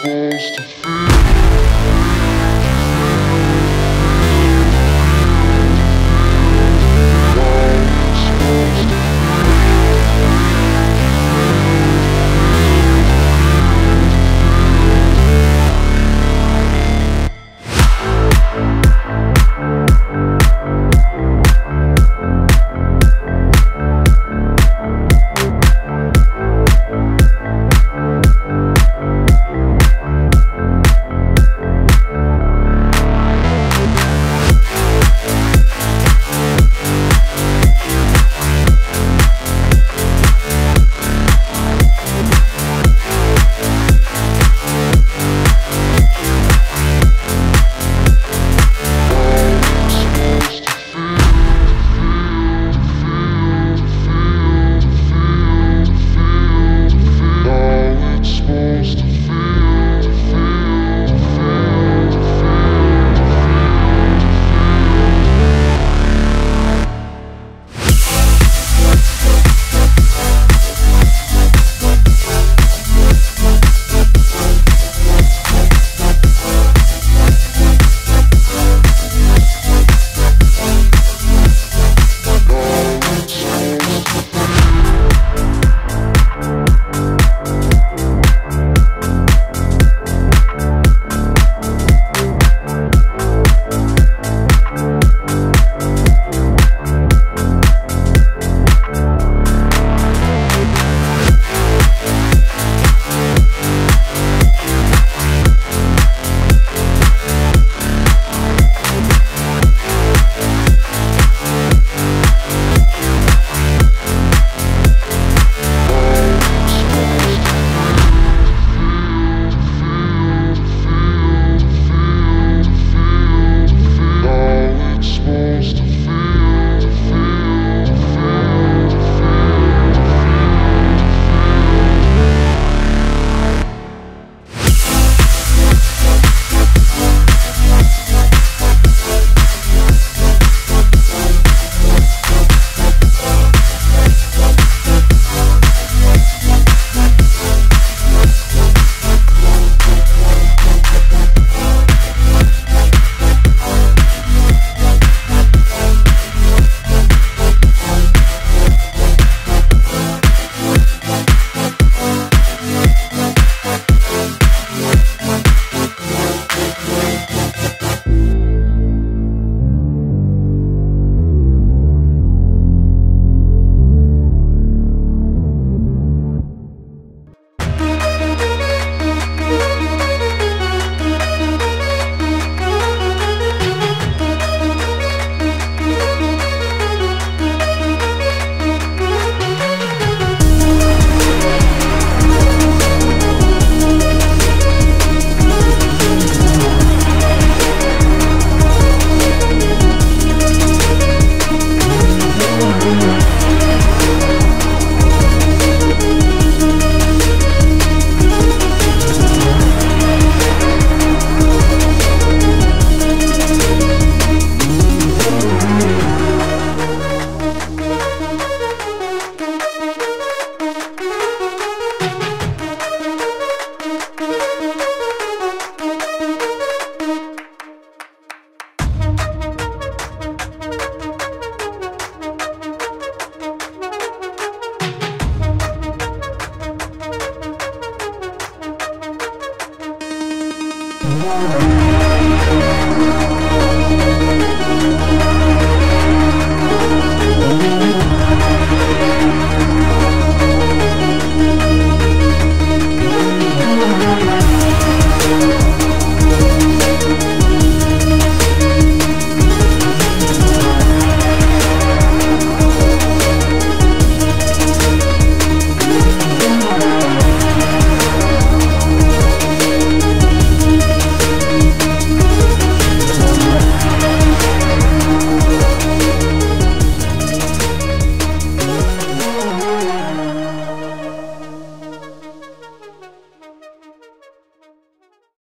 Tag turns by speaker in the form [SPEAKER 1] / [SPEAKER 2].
[SPEAKER 1] supposed to feel Música